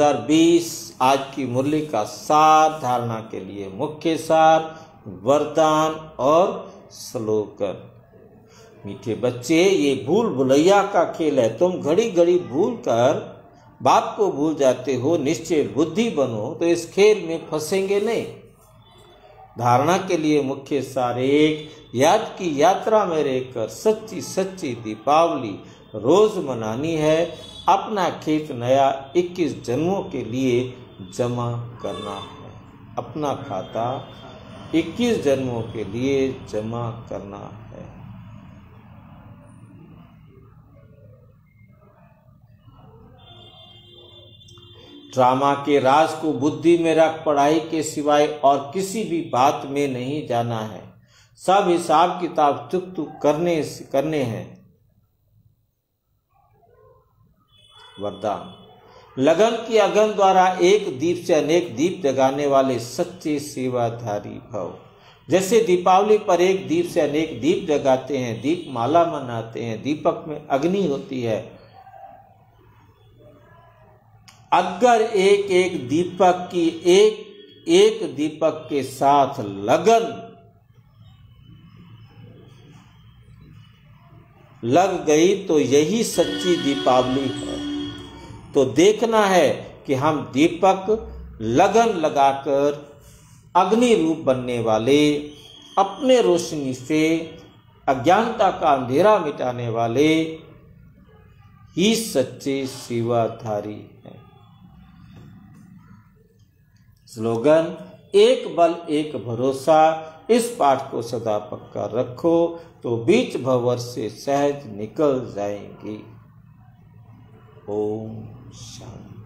2020 आज की मुरली का सार धारणा के लिए मुख्य सार, वरदान और स्लोगन मीठे बच्चे, ये भूल भुलैया का खेल है। तुम घड़ी घड़ी भूल कर बाप को भूल जाते हो, निश्चय बुद्धि बनो तो इस खेल में फंसेंगे नहीं। धारणा के लिए मुख्य सार एक, याद की यात्रा में रहकर सच्ची सच्ची दीपावली रोज मनानी है। अपना खेत नया 21 जन्मों के लिए जमा करना है। अपना खाता 21 जन्मों के लिए जमा करना है। ड्रामा के राज को बुद्धि में रख, पढ़ाई के सिवाय और किसी भी बात में नहीं जाना है। सब हिसाब किताब चुक तुक करने करने हैं। वरदान। लगन की अगन द्वारा एक दीप से अनेक दीप जगाने वाले सच्चे सेवाधारी भव। जैसे दीपावली पर एक दीप से अनेक दीप जगाते हैं दीप माला मनाते हैं, दीपक में अग्नि होती है। अगर एक एक दीपक की, एक एक दीपक के साथ लगन, लग गई तो यही सच्ची दीपावली है। तो देखना है कि हम दीपक लगन लगाकर अग्नि रूप बनने वाले, अपने रोशनी से अज्ञानता का अंधेरा मिटाने वाले ही सच्चे सेवाधारी हैं। स्लोगन, एक बल, एक भरोसा, इस पाठ को सदा पक्का रखो तो बीच भवर से सहज निकल जाएँगे। ओम। 想。